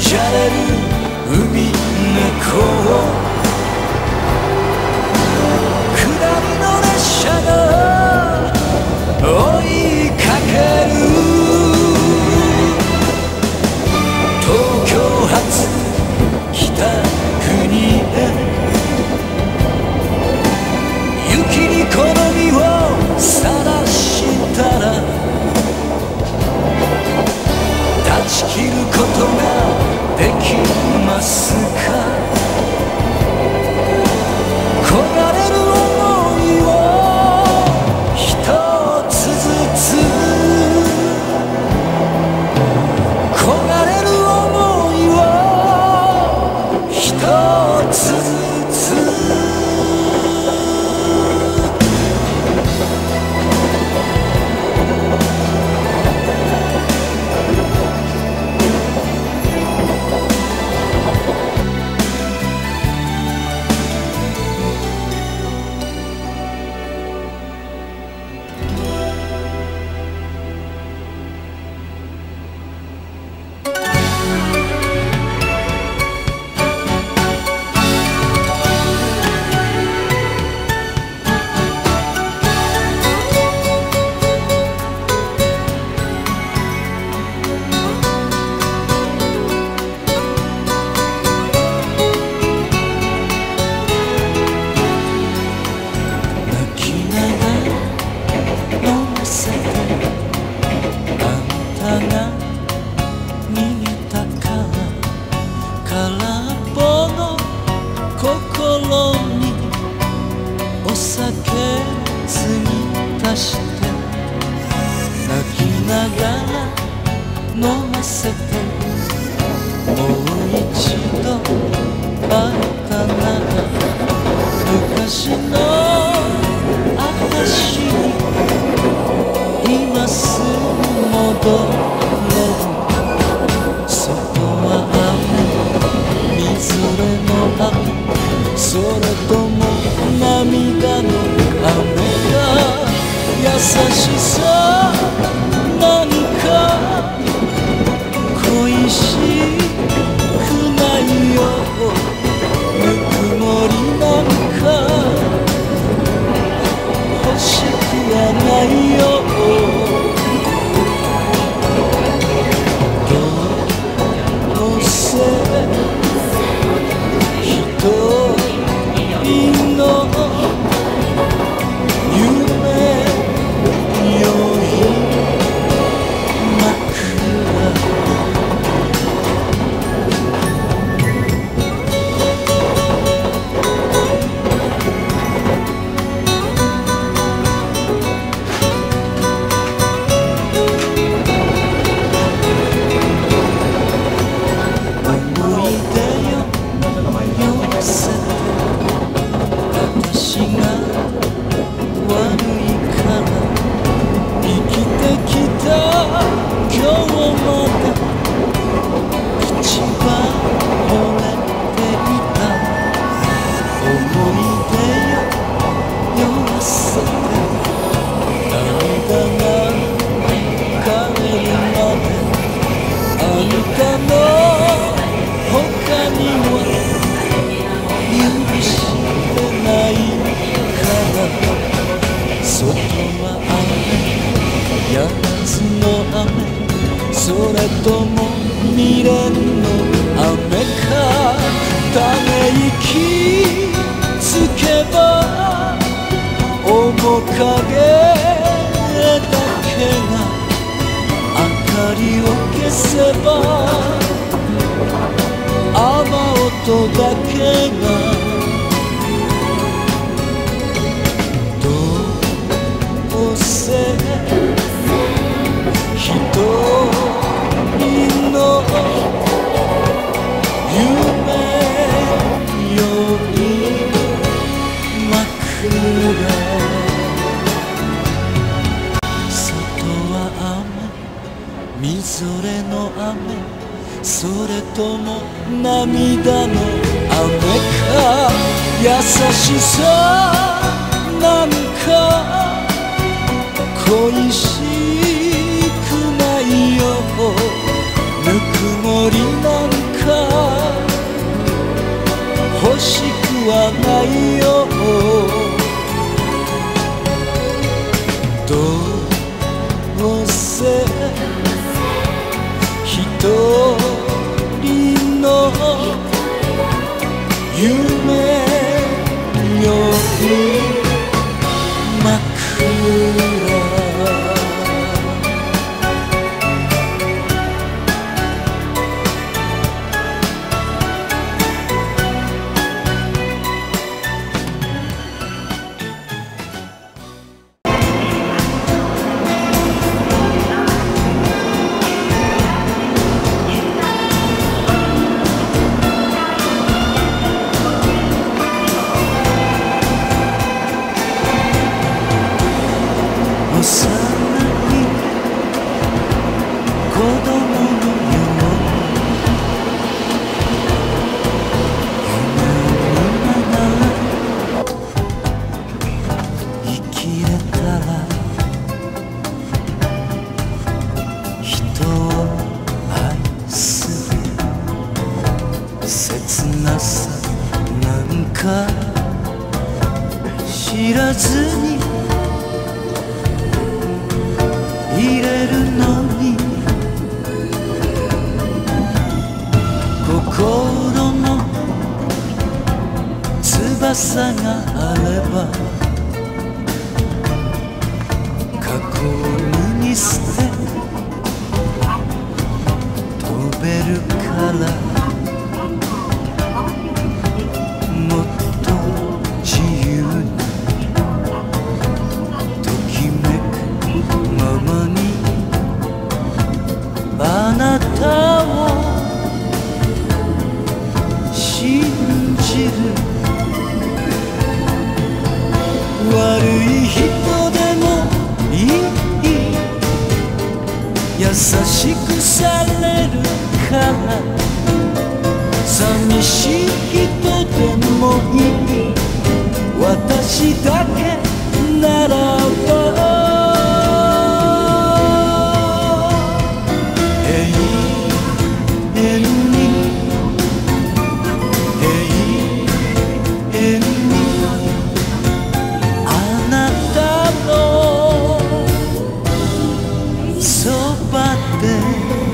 じゃれる海猫空でば雨音だけがどうせ一人の夢より枕それとも涙の雨か優しさなんか恋しくないよ。ぬくもりなんか。欲しくはないよどうせ朝があれば過去を脱ぎ捨て飛べるから。優しくされるから。寂しい人でもいい。私だけならば。って